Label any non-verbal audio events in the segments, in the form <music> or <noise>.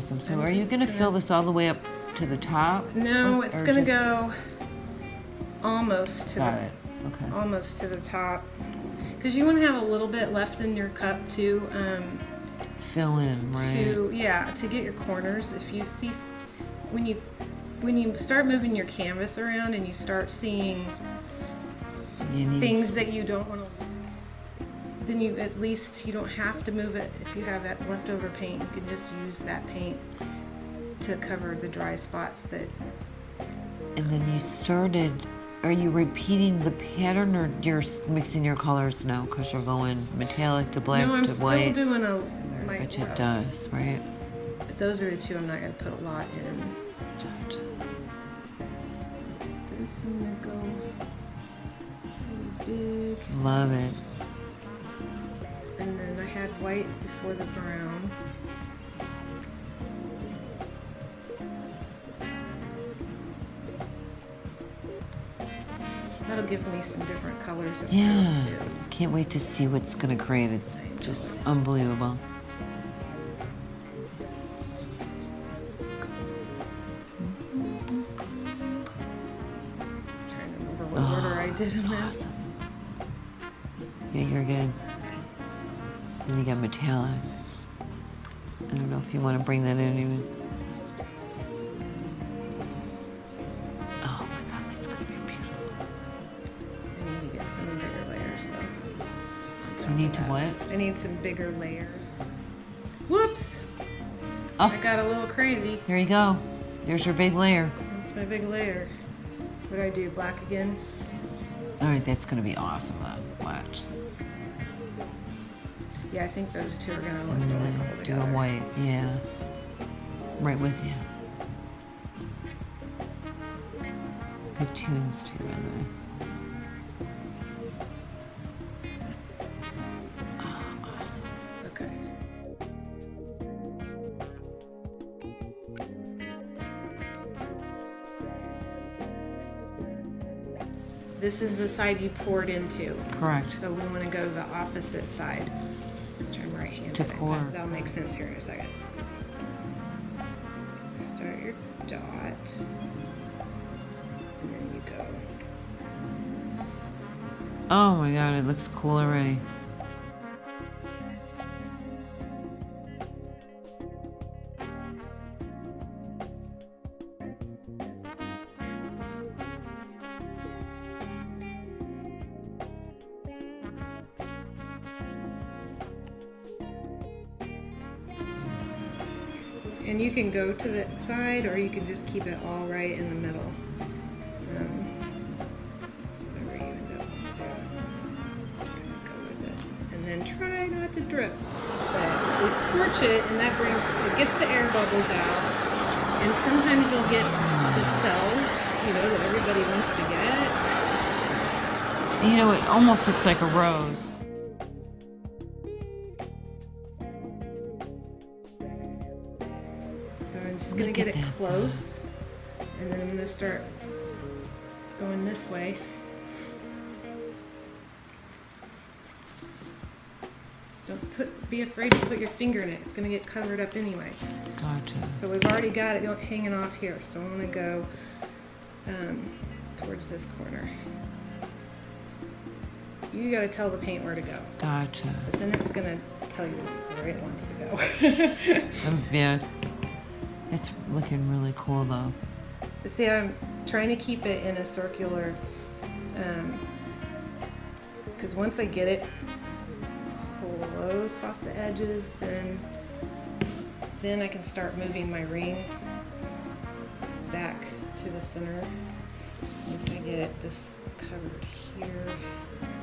awesome. So I'm are you gonna, gonna- fill this all the way up to the top? No, with- it's gonna just- go almost to Got the it. Okay. almost to the top because you want to have a little bit left in your cup too. Um, Fill in, right? to yeah to get your corners if you see when you when you start moving your canvas around and you start seeing You need things that you don't want to then you at least you don't have to move it if you have that leftover paint you can just use that paint to cover the dry spots that And then you started. Are you repeating the pattern, or you're mixing your colors now? Cause you're going metallic to black no i'm to still white, doing a which it does, right? But those are the two i'm not going to put a lot in Gotcha. this i'm going to go really big Love it. Had white before the brown. That'll give me some different colors of Yeah. Can't wait to see what's gonna create. It's just unbelievable. trying to remember what order I oh, did That's awesome. Yeah, you're good. And you got metallic. I don't know if you want to bring that in even. Oh my god, that's gonna be beautiful. I need to get some bigger layers though. You need to what? I need some bigger layers. Whoops! Oh. I got a little crazy. Here you go. There's your big layer. That's my big layer. What do I do? Black again? All right, that's gonna be awesome. Then watch. Yeah, I think those two are gonna look really cool do a white. Yeah. Right with you. Good tunes too, by the way. Oh, awesome. Okay. This is the side you poured into. Correct. So we want to go to the opposite side. Which I'm right handed. To pour. That'll make sense here in a second. Start your dot. And then you go. Oh my god, it looks cool already. And you can go to the side or you can just keep it all right in the middle. Um, whatever you end up go with it. And then try not to drip. But we torch it and that brings it gets the air bubbles out. And sometimes you'll get the cells, you know, that everybody wants to get. You know, it almost looks like a rose. So I'm just gonna get it close. And then I'm gonna start going this way. Don't put, be afraid to put your finger in it. It's gonna get covered up anyway. Gotcha. So we've already got it hanging off here. So I'm gonna go um, towards this corner. You gotta tell the paint where to go. Gotcha. But then it's gonna tell you where it wants to go. <laughs> Yeah. It's looking really cool though. See, I'm trying to keep it in a circular, um, because once I get it close off the edges, then then I can start moving my ring back to the center. Once I get this covered here.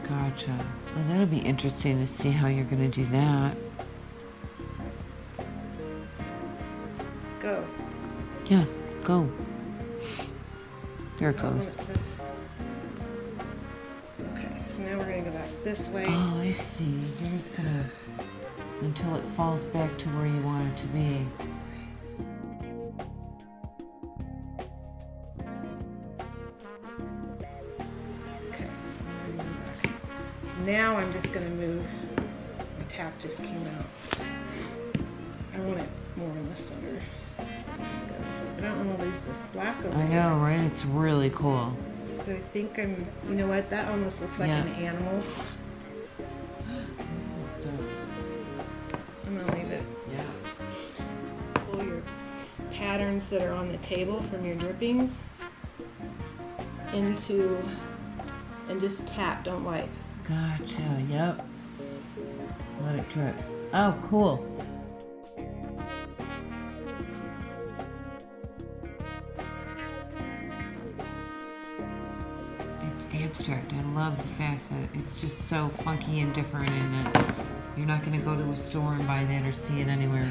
Gotcha. Well, that'll be interesting to see how you're gonna do that. Go. Here it goes. Okay, so now we're gonna go back this way. Oh, I see. You're just gonna until it falls back to where you want it to be. Okay. I'm gonna go back. Now I'm just gonna move. My tap just came out. I want it more in the center. So there it goes. But I don't want to lose this black over I here. know, right? It's really cool. So I think I'm, you know what, that almost looks like Yeah. an animal. I'm gonna leave it. Yeah. Pull your patterns that are on the table from your drippings into, and just tap, don't wipe. Gotcha. Yep. Let it drip. Oh, cool. Abstract. I love the fact that it's just so funky and different, and uh, you're not going to go to a store and buy that or see it anywhere.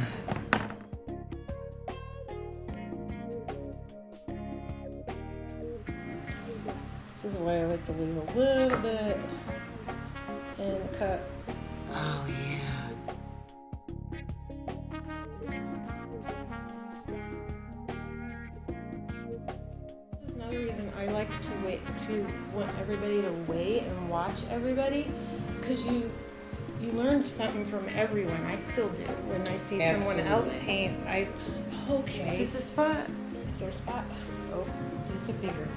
This is why I like to leave a little bit in the cup. Oh yeah. I like to wait to want everybody to wait and watch everybody, because you you learn something from everyone. I still do when I see someone else paint. I okay. Is this a spot? Is there a spot? Oh, It's a finger.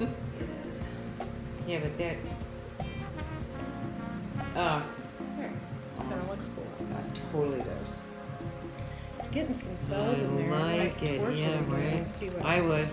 it is. <laughs> Yeah, but that. Awesome. There. Kind of looks cool. That totally does. It's getting some cells in there. I like it. Yeah, in there and right. I would.